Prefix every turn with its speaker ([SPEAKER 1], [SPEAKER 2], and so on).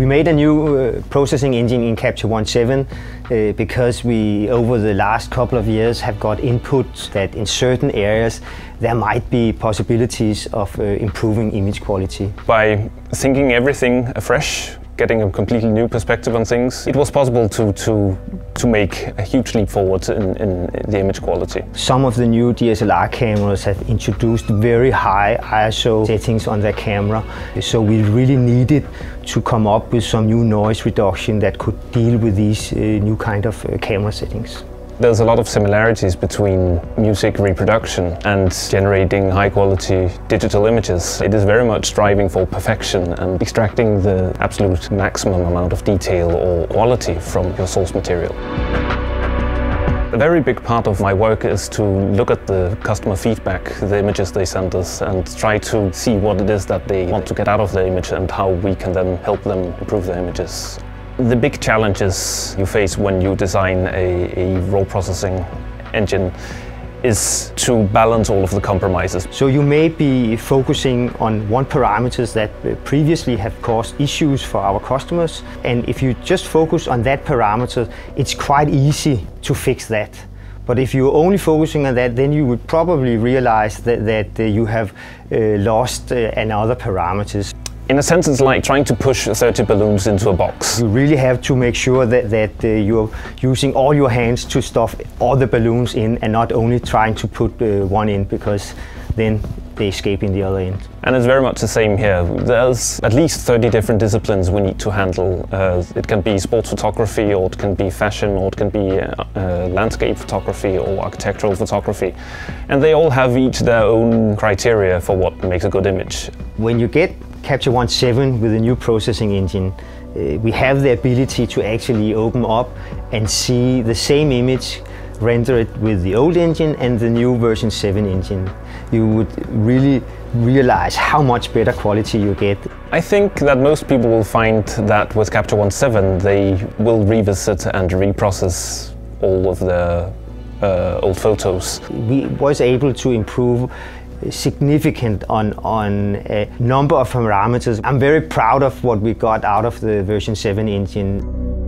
[SPEAKER 1] We made a new uh, processing engine in Capture One 7 uh, because we, over the last couple of years, have got input that in certain areas there might be possibilities of uh, improving image quality.
[SPEAKER 2] By thinking everything afresh, getting a completely new perspective on things, it was possible to, to, to make a huge leap forward in, in the image quality.
[SPEAKER 1] Some of the new DSLR cameras have introduced very high ISO settings on their camera, so we really needed to come up with some new noise reduction that could deal with these uh, new kind of uh, camera settings.
[SPEAKER 2] There's a lot of similarities between music reproduction and generating high quality digital images. It is very much striving for perfection and extracting the absolute maximum amount of detail or quality from your source material. A very big part of my work is to look at the customer feedback, the images they send us, and try to see what it is that they want to get out of the image and how we can then help them improve their images. The big challenges you face when you design a, a raw processing engine is to balance all of the compromises.
[SPEAKER 1] So you may be focusing on one parameters that previously have caused issues for our customers and if you just focus on that parameter it's quite easy to fix that. But if you're only focusing on that, then you would probably realize that, that uh, you have uh, lost uh, another parameters.
[SPEAKER 2] In a sense, it's like trying to push 30 balloons into a box.
[SPEAKER 1] You really have to make sure that, that uh, you're using all your hands to stuff all the balloons in and not only trying to put uh, one in because then they escape in the other end.
[SPEAKER 2] And it's very much the same here. There's at least 30 different disciplines we need to handle. Uh, it can be sports photography, or it can be fashion, or it can be uh, uh, landscape photography, or architectural photography. And they all have each their own criteria for what makes a good image.
[SPEAKER 1] When you get Capture One 7 with a new processing engine, uh, we have the ability to actually open up and see the same image render it with the old engine and the new version 7 engine. You would really realize how much better quality you get.
[SPEAKER 2] I think that most people will find that with Capture One 7 they will revisit and reprocess all of the uh, old photos.
[SPEAKER 1] We was able to improve significant on, on a number of parameters. I'm very proud of what we got out of the version 7 engine.